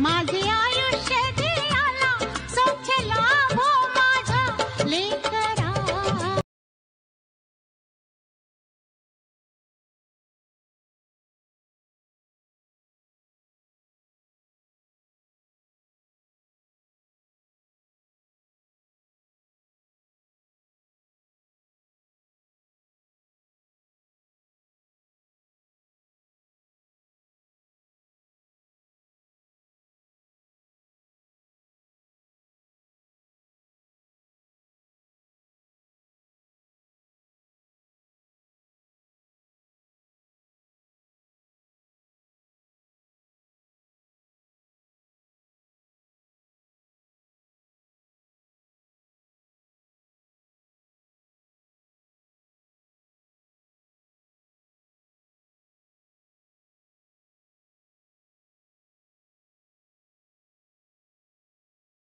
माझे आयुष्य